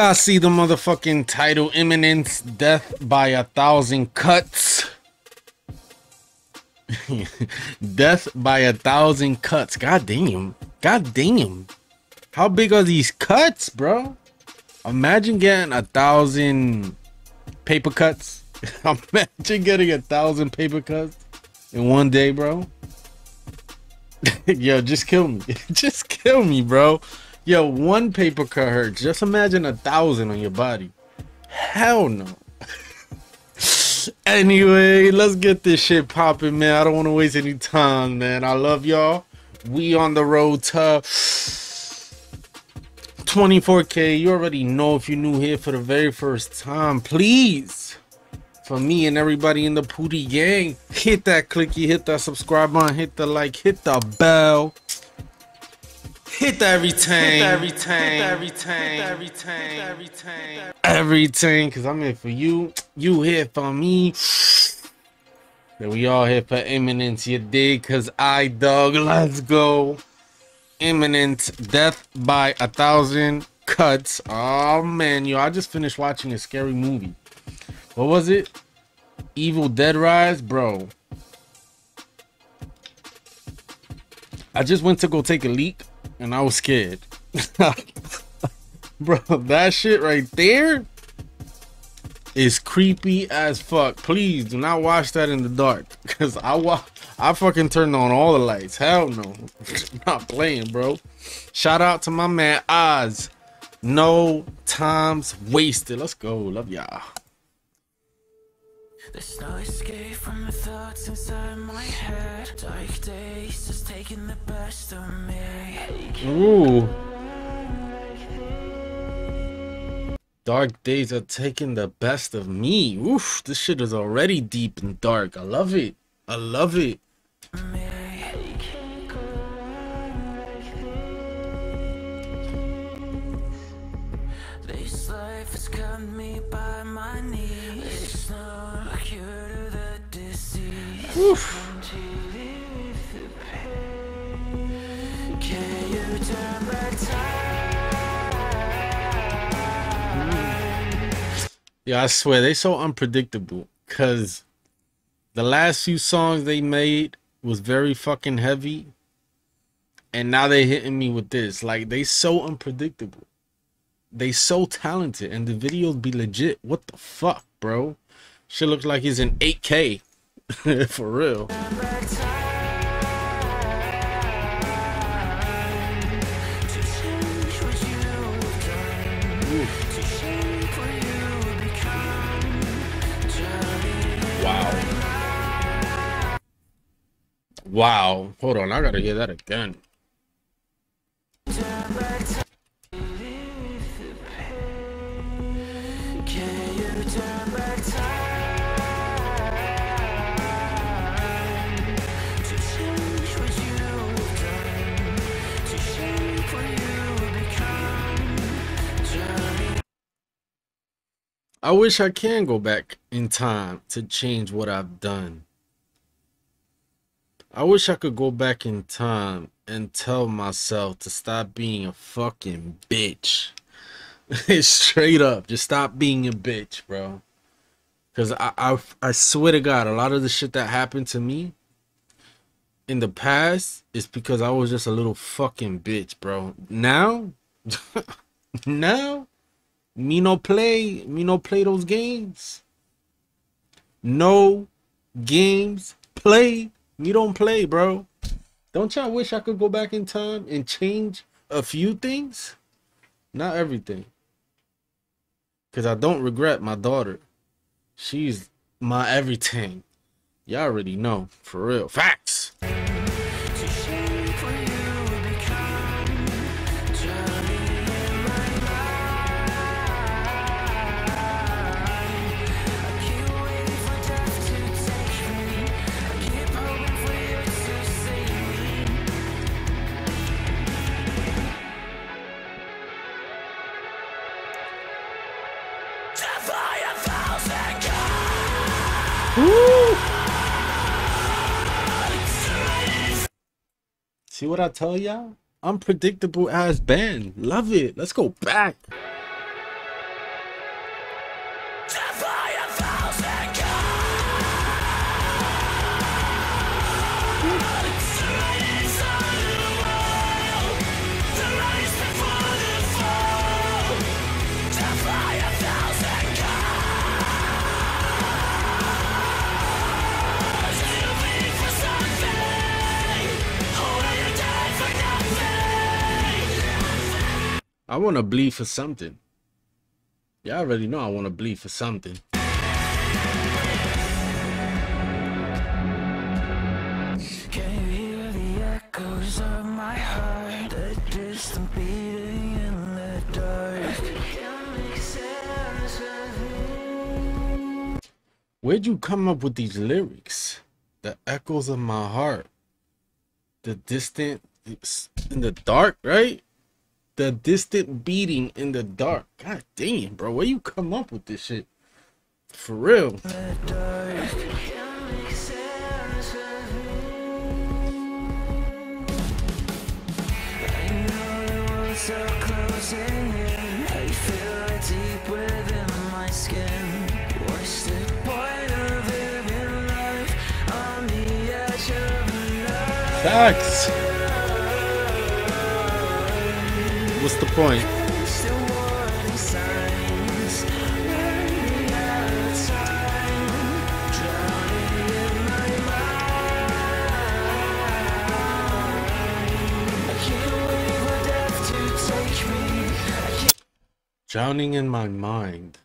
I see the motherfucking title Imminence Death by a Thousand Cuts. Death by a Thousand Cuts. God damn. God damn. How big are these cuts, bro? Imagine getting a thousand paper cuts. Imagine getting a thousand paper cuts in one day, bro. Yo, just kill me. just kill me, bro. Yo, one paper cut hurts. Just imagine a thousand on your body. Hell no. anyway, let's get this shit popping, man. I don't want to waste any time, man. I love y'all. We on the road to 24k. You already know if you're new here for the very first time. Please for me and everybody in the Pooty gang. Hit that clicky, hit that subscribe button, hit the like, hit the bell. Hit that retain, hit that retain, hit that retain, hit that retain, hit that retain, everything. Cause I'm here for you, you here for me. Then we all here for Imminence, you dig? Cause I dog, let's go. Imminent death by a thousand cuts. Oh man, yo, I just finished watching a scary movie. What was it? Evil Dead Rise, bro. I just went to go take a leak and I was scared. bro, that shit right there is creepy as fuck. Please do not watch that in the dark. Cause I wa I fucking turned on all the lights. Hell no. not playing, bro. Shout out to my man Oz. No times wasted. Let's go. Love y'all. There's no escape from the thoughts inside my head. Dark days just taking the best of me. Ooh. Dark days are taking the best of me. Oof, this shit is already deep and dark. I love it. I love it. Oof. Yeah, I swear they so unpredictable. Cause the last few songs they made was very fucking heavy. And now they're hitting me with this. Like they so unpredictable they so talented and the videos be legit. What the fuck, bro? Shit looks like he's in 8K. For real. Wow. Wow. Hold on, I gotta hear that again. I wish I can go back in time to change what I've done. I wish I could go back in time and tell myself to stop being a fucking bitch. Straight up, just stop being a bitch, bro. Cause I, I I swear to God, a lot of the shit that happened to me in the past is because I was just a little fucking bitch, bro. Now, now me no play. Me no play those games. No games play. Me don't play, bro. Don't y'all wish I could go back in time and change a few things? Not everything. Because I don't regret my daughter. She's my everything. Y'all already know. For real. Woo! See what I tell y'all? Unpredictable ass band. Love it. Let's go back. I want to bleed for something. Y'all already know I want to bleed for something. Can you hear the echoes of my heart? The distant beating in the dark. Where'd you come up with these lyrics? The echoes of my heart. The distant in the dark, right? The distant beating in the dark. God damn, bro, where you come up with this shit? For real. Facts. What's the point? Drowning in my mind.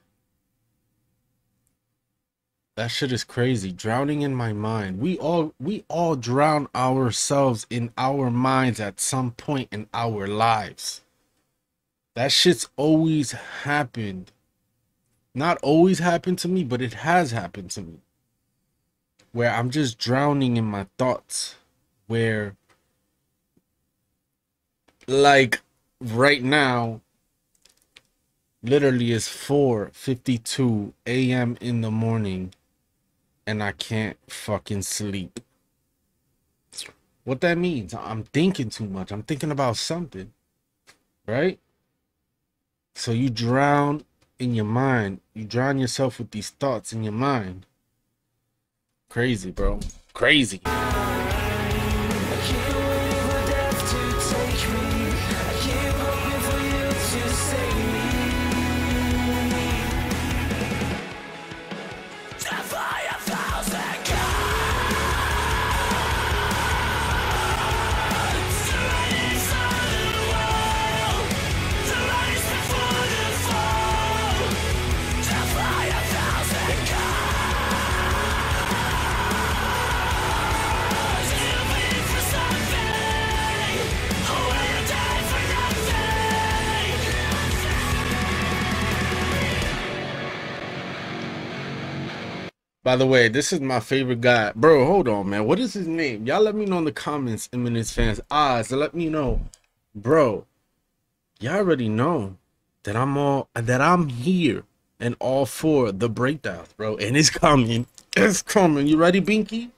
That shit is crazy. Drowning in my mind. We all we all drown ourselves in our minds at some point in our lives. That shit's always happened. Not always happened to me, but it has happened to me. Where I'm just drowning in my thoughts. Where, like, right now, literally it's 4.52 a.m. in the morning and I can't fucking sleep. What that means, I'm thinking too much. I'm thinking about something, right? So you drown in your mind. You drown yourself with these thoughts in your mind. Crazy, bro. Crazy. By the way, this is my favorite guy. Bro, hold on, man. What is his name? Y'all let me know in the comments, Imminence fans. Ah, so let me know. Bro, y'all already know that I'm all that I'm here and all for the breakdown, bro. And it's coming. It's coming. You ready, Binky?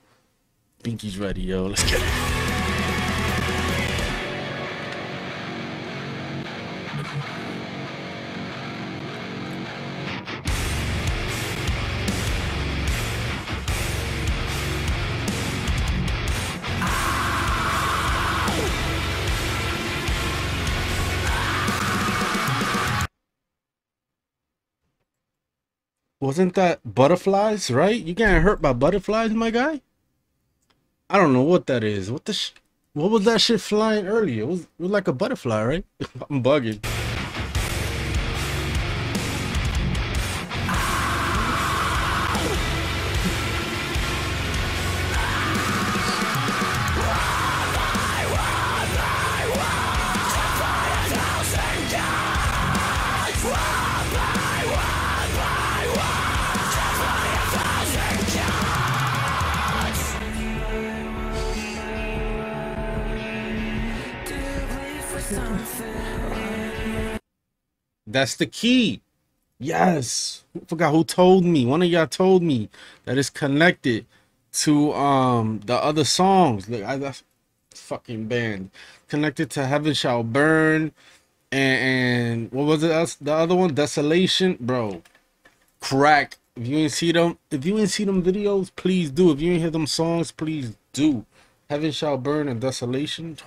Binky's ready, yo. Let's get it. Wasn't that butterflies, right? You getting hurt by butterflies, my guy? I don't know what that is. What the what was that shit flying earlier? It was, it was like a butterfly, right? I'm bugging. That's the key. Yes. I forgot who told me. One of y'all told me that it's connected to um the other songs. Like I, that's fucking band. Connected to Heaven Shall Burn and, and what was it else? The other one, Desolation, bro. Crack. If you ain't see them, if you ain't see them videos, please do. If you ain't hear them songs, please do. Heaven Shall Burn and Desolation.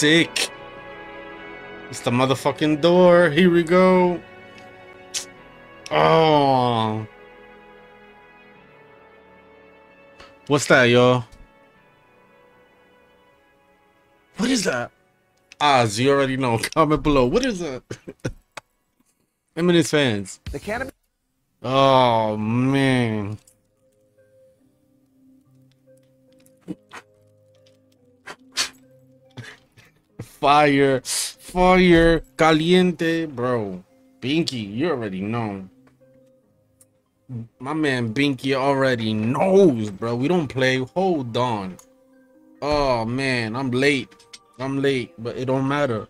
Sick. It's the motherfucking door. Here we go. Oh. What's that, y'all? What is that? Ah, Oz, you already know. Comment below. What is that? Imminence fans. The cannabis. Oh, man. Fire, fire, caliente, bro. Binky, you already know. My man Binky already knows, bro. We don't play. Hold on. Oh man, I'm late. I'm late, but it don't matter.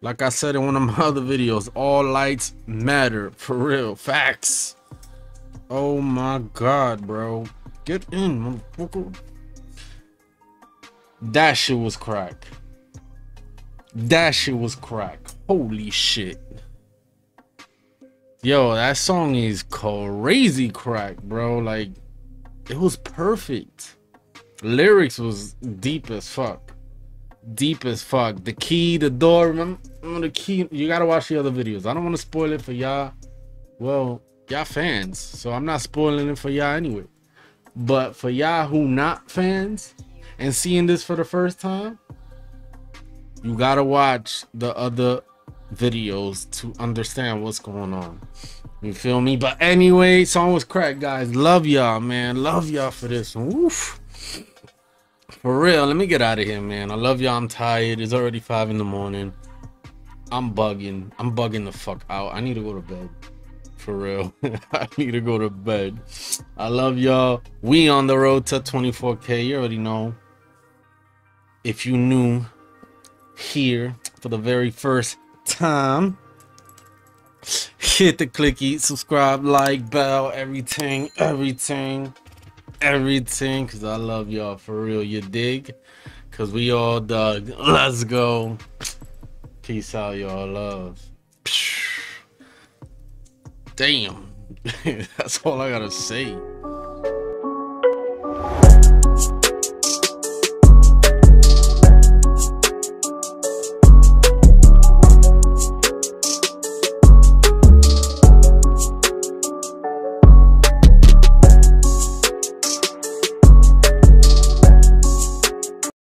Like I said in one of my other videos, all lights matter for real. Facts. Oh my god, bro. Get in, motherfucker. That shit was crack. That shit was crack. Holy shit. Yo, that song is crazy crack, bro. Like, it was perfect. Lyrics was deep as fuck. Deep as fuck. The key, the door, remember, the key? You gotta watch the other videos. I don't want to spoil it for y'all. Well, y'all fans. So I'm not spoiling it for y'all anyway. But for y'all who not fans and seeing this for the first time, you gotta watch the other videos to understand what's going on. You feel me? But anyway, song was crack, guys. Love y'all, man. Love y'all for this Oof. For real, let me get out of here, man. I love y'all. I'm tired. It's already five in the morning. I'm bugging. I'm bugging the fuck out. I need to go to bed. For real. I need to go to bed. I love y'all. We on the road to 24K. You already know. If you knew here for the very first time. Hit the clicky subscribe like bell everything everything everything because i love y'all for real you dig? Because we all dug. Let's go. Peace out y'all. Love. Damn. That's all i gotta say